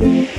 Yeah.